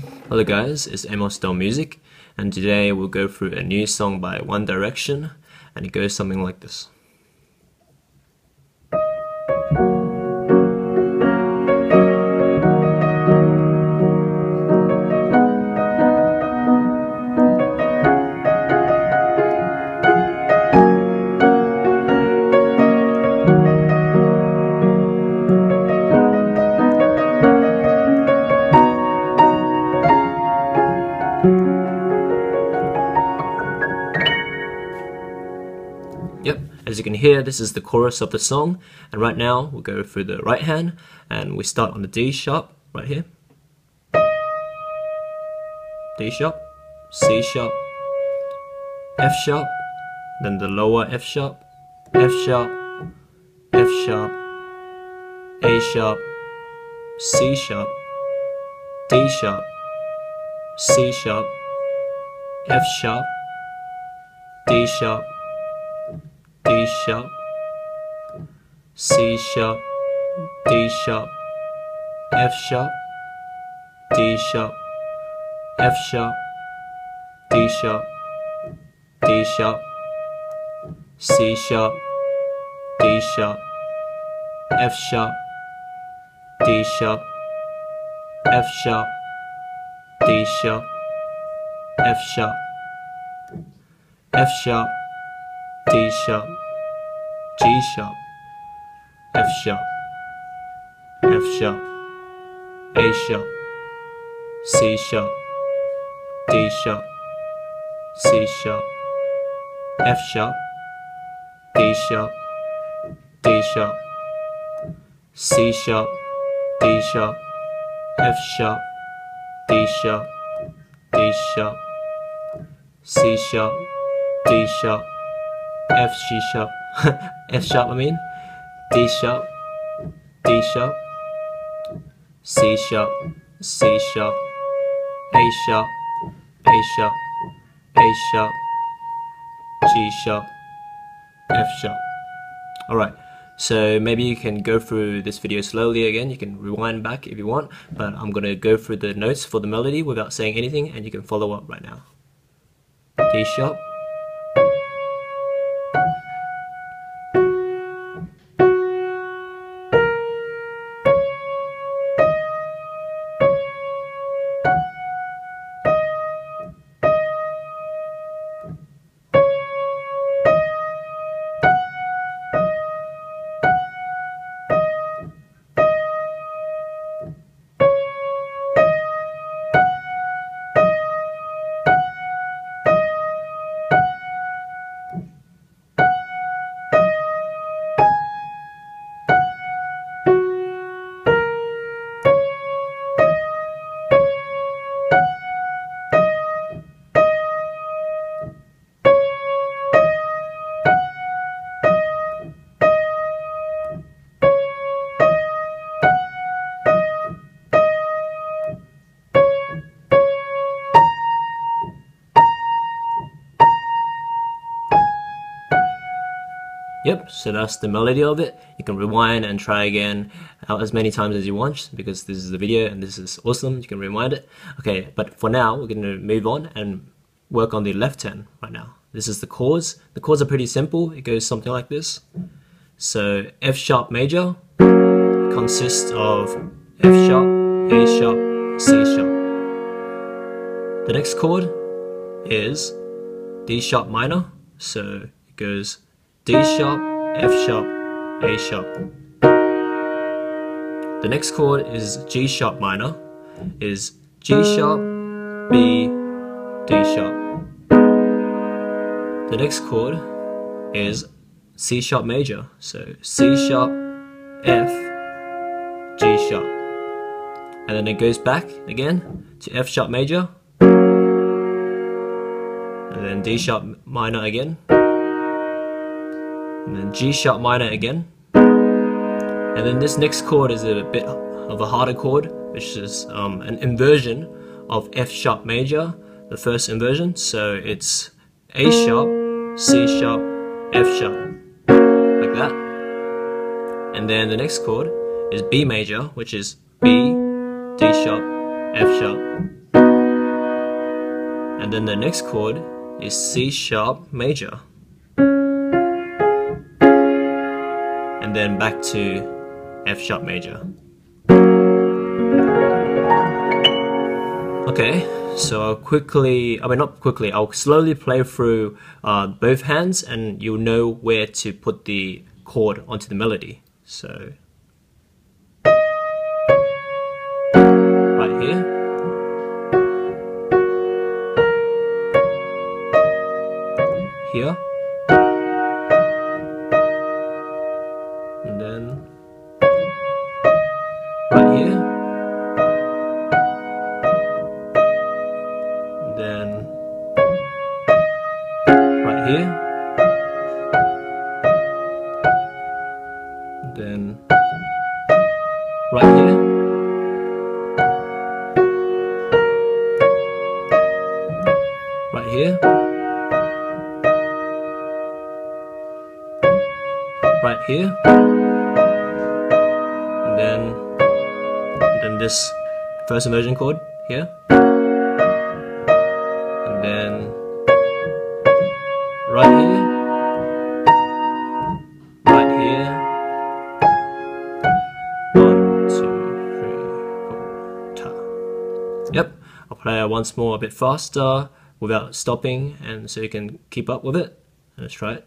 Hello guys, it's Amosdoll Music, and today we'll go through a new song by One Direction, and it goes something like this. As you can hear, this is the chorus of the song, and right now we'll go through the right hand, and we start on the D sharp, right here. D sharp, C sharp, F sharp, then the lower F sharp, F sharp, F sharp, A sharp, C sharp, D sharp, C sharp, F sharp, D sharp, D sharp, C sharp, D sharp, F sharp, D sharp, F sharp, D sharp, D sharp, C sharp, D sharp, F sharp, D sharp, F sharp, D sharp, F sharp, F sharp, D sharp, G sharp, F sharp, F sharp, A sharp, C sharp, D sharp, C sharp, F sharp, D sharp, D sharp, C sharp, D sharp, F sharp, D sharp, D sharp, C sharp, D sharp, F G sharp, F sharp I mean, D sharp, D sharp, C sharp, C sharp, A sharp, A sharp, A sharp, G sharp, F sharp. Alright, so maybe you can go through this video slowly again, you can rewind back if you want, but I'm gonna go through the notes for the melody without saying anything and you can follow up right now. D sharp, Yep, so that's the melody of it. You can rewind and try again uh, as many times as you want because this is the video and this is awesome. You can rewind it. Okay, but for now, we're going to move on and work on the left hand right now. This is the chords. The chords are pretty simple. It goes something like this. So F sharp major consists of F sharp, A sharp, C sharp. The next chord is D sharp minor. So it goes D sharp, F sharp, A sharp. The next chord is G sharp minor, is G sharp, B, D sharp. The next chord is C sharp major, so C sharp, F, G sharp. And then it goes back again to F sharp major, and then D sharp minor again, and then G sharp minor again. And then this next chord is a bit of a harder chord, which is um, an inversion of F sharp major, the first inversion. So it's A sharp, C sharp, F sharp, like that. And then the next chord is B major, which is B, D sharp, F sharp. And then the next chord is C sharp major. And then back to F sharp major. Okay, so I'll quickly, I mean not quickly, I'll slowly play through uh, both hands and you'll know where to put the chord onto the melody. So, right here. Here. Here then right here. Right here. Right here. And then and then this first inversion chord here Yep, I'll play it once more a bit faster without stopping and so you can keep up with it. Let's try it.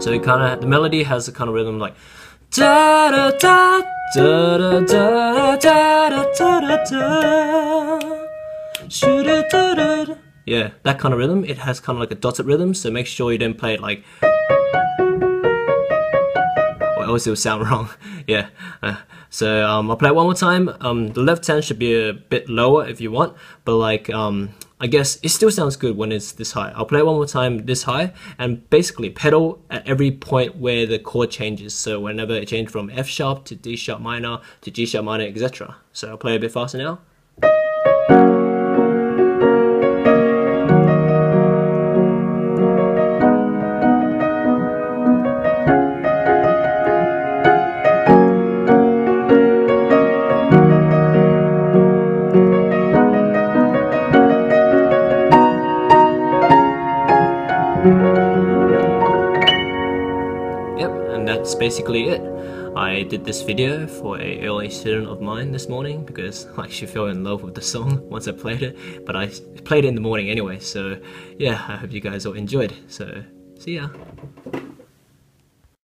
So it kind of the melody has a kind of rhythm like da da da da da da da da da da da da yeah that kind of rhythm it has kind of like a dotted rhythm so make sure you don't play it like or else it will sound wrong yeah uh, so um, I'll play it one more time um, the left hand should be a bit lower if you want but like um, I guess it still sounds good when it's this high. I'll play it one more time this high and basically pedal at every point where the chord changes. So whenever it changes from F sharp to D sharp minor to G sharp minor, etc. So I'll play a bit faster now. Yep, and that's basically it. I did this video for a early student of mine this morning because I actually fell in love with the song once I played it, but I played it in the morning anyway, so yeah, I hope you guys all enjoyed. So, see ya.